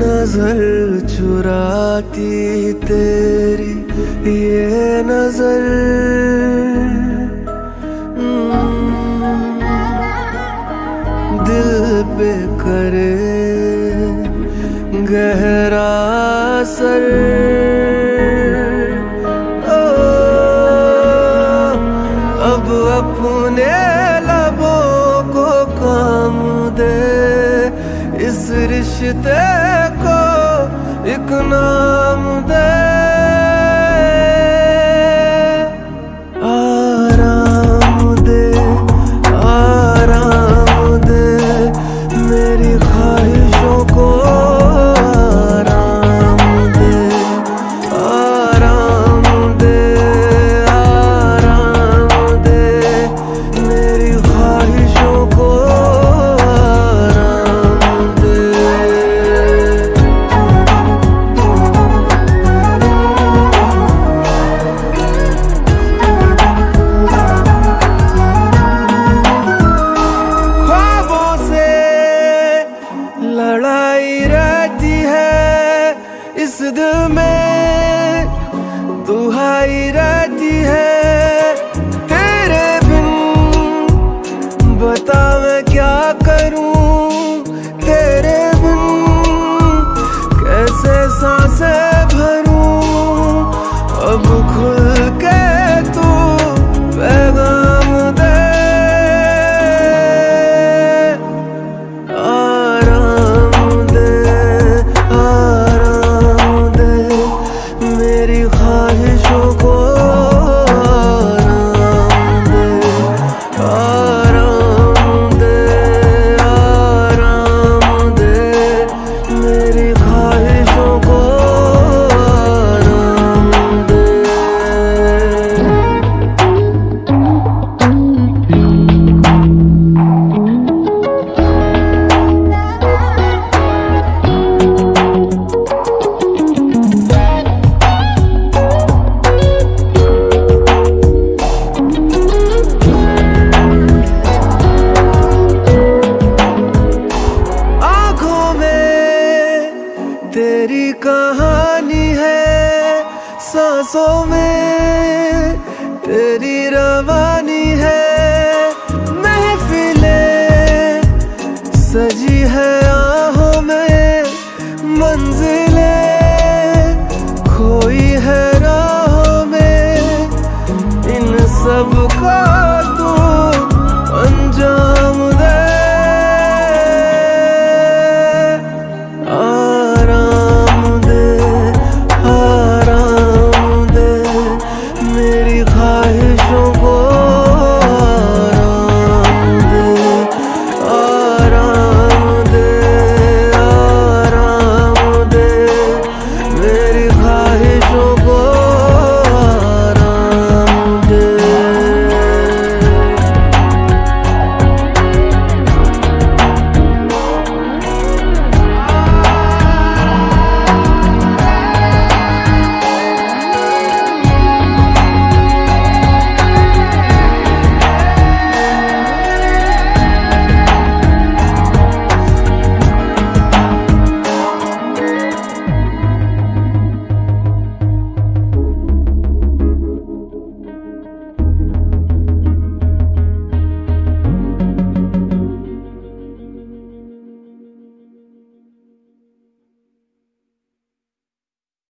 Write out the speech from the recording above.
नज़र चुराती तेरी ये नज़र पे करे गहरा सर ओ, अब अपने लबों को काम दे। इस रिश्ते को एक नाम दे। इस दिल में दुहाई रहती है। तेरे बिन बता मैं क्या करूँ? में तेरी कहानी है सांसों में तेरी रवानी